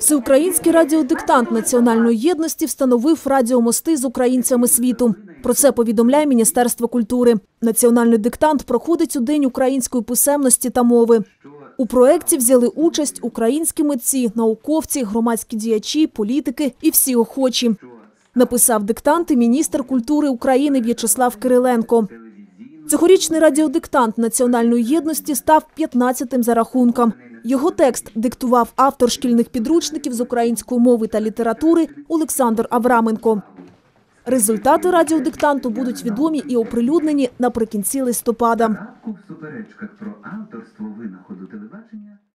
Всеукраїнський радіодиктант національної єдності встановив радіомости з українцями світу. Про це повідомляє Міністерство культури. Національний диктант проходить у День української писемності та мови. У проєкті взяли участь українські митці, науковці, громадські діячі, політики і всі охочі. Написав диктант і міністр культури України В'ячеслав Кириленко. Цьогорічний радіодиктант національної єдності став 15-тим за рахунком. Його текст диктував автор шкільних підручників з української мови та літератури Олександр Авраменко. Результати радіодиктанту будуть відомі і оприлюднені наприкінці листопада.